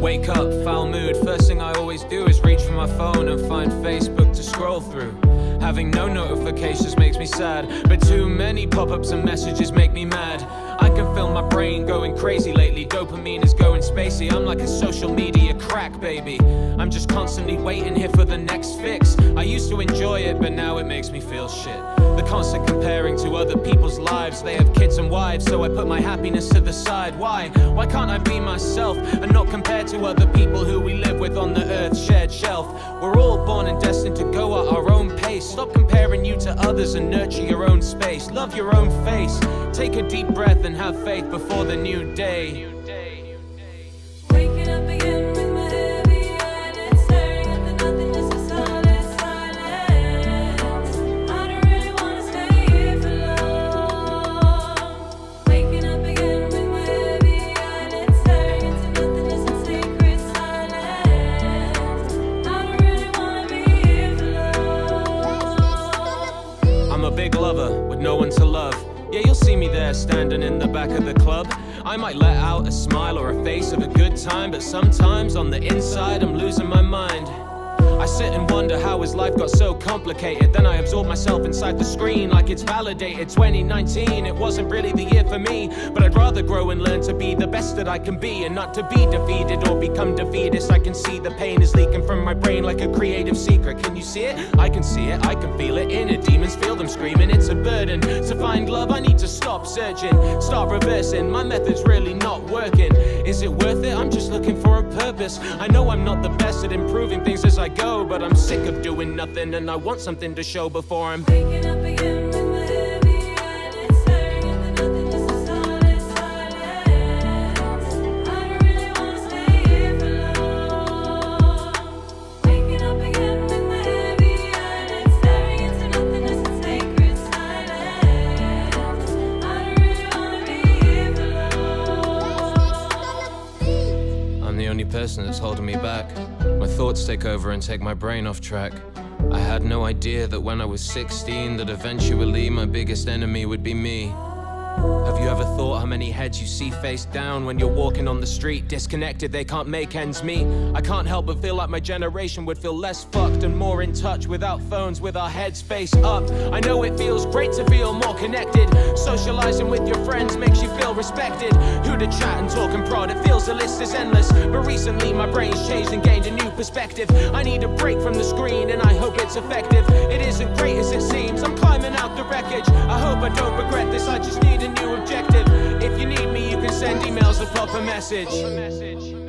Wake up, foul mood. First thing I always do is reach for my phone and find Facebook to scroll through. Having no notifications makes me sad, but too many pop ups and messages make me mad. I can feel my brain going crazy lately. Dopamine is going spacey. I'm like a social media crack baby. I'm just constantly waiting here for the next fix. I used to enjoy it, but now it makes me feel shit. The constant comparing to other people's lives. They have kids and wives, so I put my happiness to the side. Why? Why can't I be myself and not compare to other people who we live with on the earth's shared shelf? We're all born and destined to go pace. Stop comparing you to others and nurture your own space. Love your own face. Take a deep breath and have faith before the new day. No one to love. Yeah, you'll see me there standing in the back of the club. I might let out a smile or a face of a good time, but sometimes on the inside I'm losing my mind. I sit and wonder how his life got so complicated. Then I absorb myself inside the screen like it's validated. 2019, it wasn't really the year for me. But I'd rather grow and learn to be the best that I can be and not to be defeated or become defeatist. I can see the pain is leaking from my brain like a creative secret. Can you see it? I can see it, I can feel it. Inner demons feel them screaming. It's a burden. To find love, I need to stop searching, start reversing. My method's really not working. Is it worth it? I'm just looking for a purpose. I know I'm not the best at improving things as I go, but I'm sick of doing nothing and I want something to show before I'm. Waking up only person that's holding me back. My thoughts take over and take my brain off track. I had no idea that when I was 16 that eventually my biggest enemy would be me. Have you ever thought how many heads you see face down when you're walking on the street? Disconnected, they can't make ends meet. I can't help but feel like my generation would feel less fucked and more in touch without phones, with our heads face up. I know it feels great to feel more connected. Socializing with your friends makes you feel respected. Who to chat and talk and prod, it feels the list is endless. But recently my brain's changed and gained a new perspective. I need a break from the screen and I hope it's effective. It isn't great as it seems, I'm climbing out the wreckage. I hope I don't regret this, I just need a new objective. If you need me, you can send emails or pop a message.